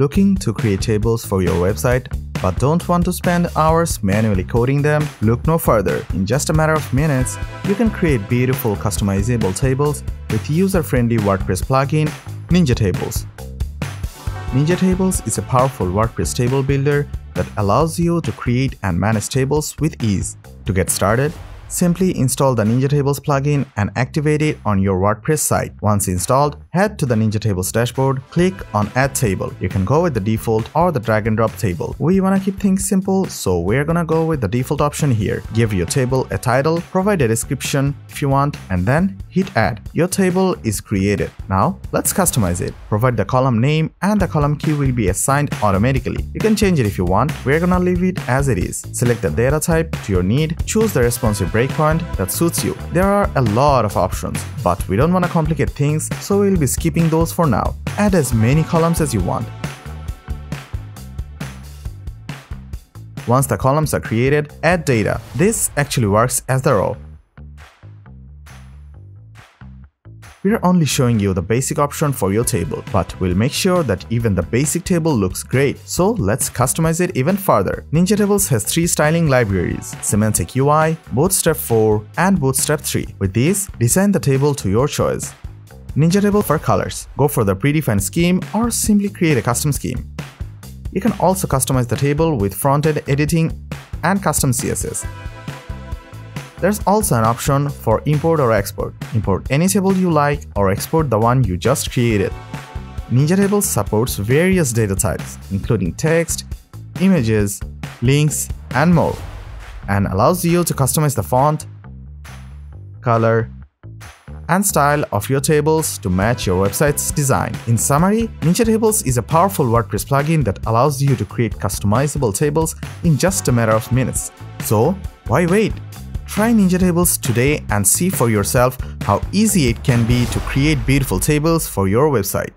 Looking to create tables for your website but don't want to spend hours manually coding them? Look no further. In just a matter of minutes, you can create beautiful customizable tables with user-friendly WordPress plugin Ninja Tables. Ninja Tables is a powerful WordPress table builder that allows you to create and manage tables with ease. To get started, Simply install the Ninja Tables plugin and activate it on your WordPress site. Once installed, head to the Ninja Tables dashboard, click on Add Table. You can go with the default or the drag and drop table. We wanna keep things simple, so we're gonna go with the default option here. Give your table a title, provide a description if you want, and then hit Add. Your table is created. Now, let's customize it. Provide the column name and the column key will be assigned automatically. You can change it if you want. We're gonna leave it as it is. Select the data type to your need, choose the responsive breakpoint that suits you. There are a lot of options, but we don't want to complicate things, so we'll be skipping those for now. Add as many columns as you want. Once the columns are created, add data. This actually works as the row. We're only showing you the basic option for your table, but we'll make sure that even the basic table looks great. So let's customize it even further. Ninja Tables has three styling libraries, Semantic UI, Bootstrap 4, and Bootstrap 3. With these, design the table to your choice. Ninja Table for colors. Go for the predefined scheme or simply create a custom scheme. You can also customize the table with front-end editing and custom CSS. There's also an option for import or export. Import any table you like or export the one you just created. Ninja Tables supports various data types, including text, images, links, and more, and allows you to customize the font, color, and style of your tables to match your website's design. In summary, Ninja Tables is a powerful WordPress plugin that allows you to create customizable tables in just a matter of minutes. So, why wait? Try Ninja Tables today and see for yourself how easy it can be to create beautiful tables for your website.